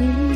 You.